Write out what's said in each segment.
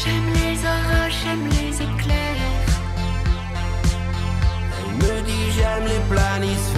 J'aime les orages, j'aime les éclairs. Elle me dit j'aime les planisphères.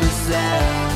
myself.